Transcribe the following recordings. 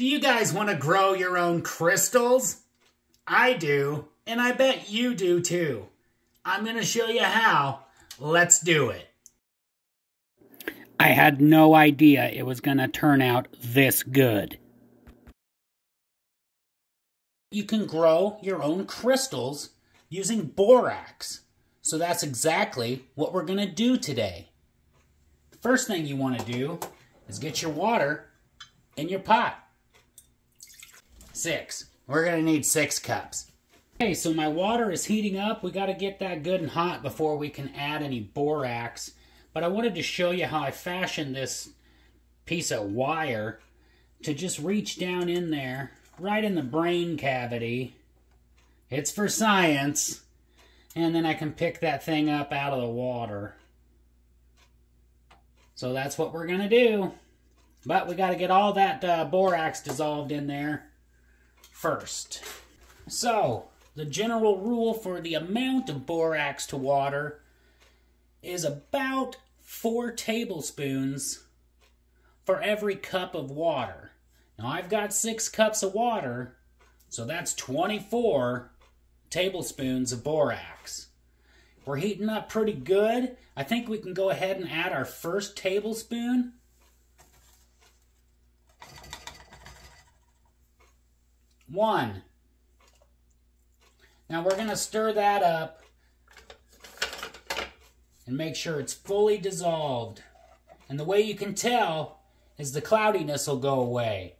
Do you guys want to grow your own crystals? I do, and I bet you do too. I'm going to show you how. Let's do it. I had no idea it was going to turn out this good. You can grow your own crystals using borax. So that's exactly what we're going to do today. The first thing you want to do is get your water in your pot. Six. We're to need six cups. Okay, so my water is heating up. We got to get that good and hot before we can add any borax. But I wanted to show you how I fashioned this piece of wire to just reach down in there, right in the brain cavity. It's for science. And then I can pick that thing up out of the water. So that's what we're to do. But we got to get all that uh, borax dissolved in there first. So, the general rule for the amount of borax to water is about four tablespoons for every cup of water. Now I've got six cups of water, so that's 24 tablespoons of borax. We're heating up pretty good. I think we can go ahead and add our first tablespoon. One. Now we're going to stir that up and make sure it's fully dissolved. And the way you can tell is the cloudiness will go away.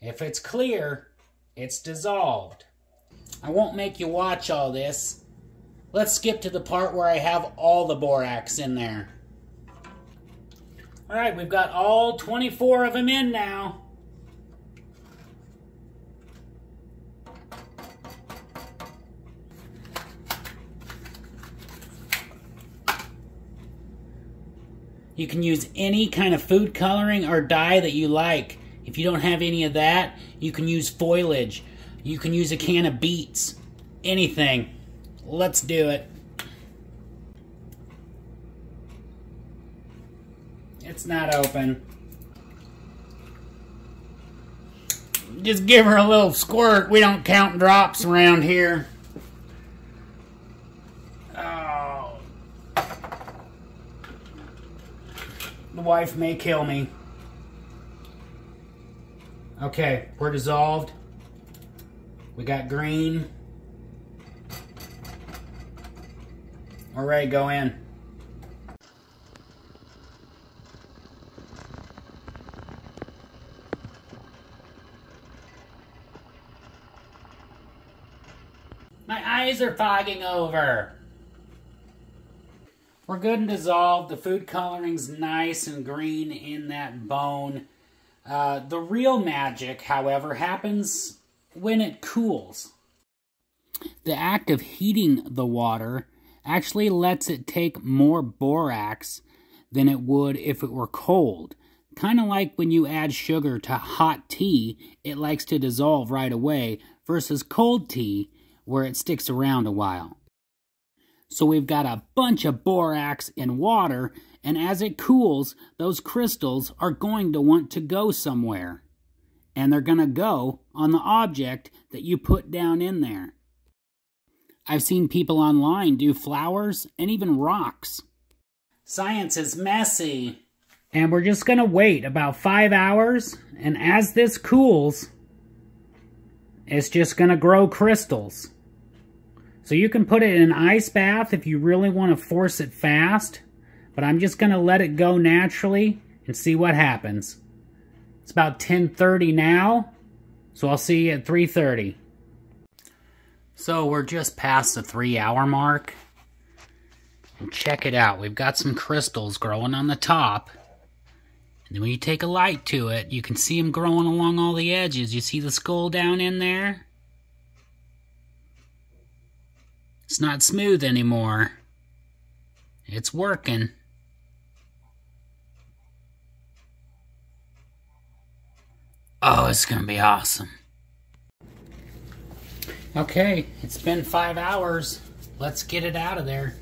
If it's clear, it's dissolved. I won't make you watch all this. Let's skip to the part where I have all the borax in there. Alright, we've got all 24 of them in now. You can use any kind of food coloring or dye that you like. If you don't have any of that, you can use foliage. You can use a can of beets. Anything. Let's do it. It's not open. Just give her a little squirt. We don't count drops around here. The wife may kill me. Okay, we're dissolved. We got green. All right, go in. My eyes are fogging over. We're good and dissolved. The food coloring's nice and green in that bone. Uh, the real magic, however, happens when it cools. The act of heating the water actually lets it take more borax than it would if it were cold. Kind of like when you add sugar to hot tea, it likes to dissolve right away, versus cold tea, where it sticks around a while. So we've got a bunch of borax in water, and as it cools, those crystals are going to want to go somewhere. And they're going to go on the object that you put down in there. I've seen people online do flowers and even rocks. Science is messy. And we're just going to wait about five hours, and as this cools, it's just going to grow crystals. So you can put it in an ice bath if you really want to force it fast. But I'm just going to let it go naturally and see what happens. It's about 10.30 now. So I'll see you at 3.30. So we're just past the three hour mark. And check it out. We've got some crystals growing on the top. And then when you take a light to it, you can see them growing along all the edges. You see the skull down in there? It's not smooth anymore. It's working. Oh, it's going to be awesome. Okay, it's been five hours. Let's get it out of there.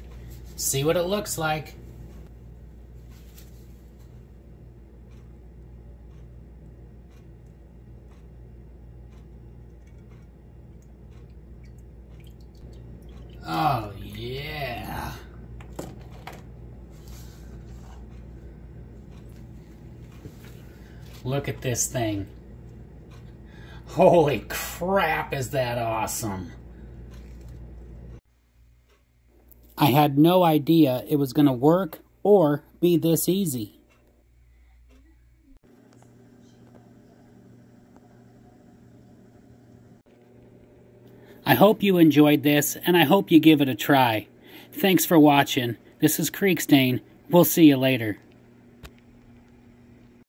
See what it looks like. Oh, yeah. Look at this thing. Holy crap, is that awesome. I had no idea it was going to work or be this easy. I hope you enjoyed this, and I hope you give it a try. Thanks for watching. This is Creekstain. We'll see you later.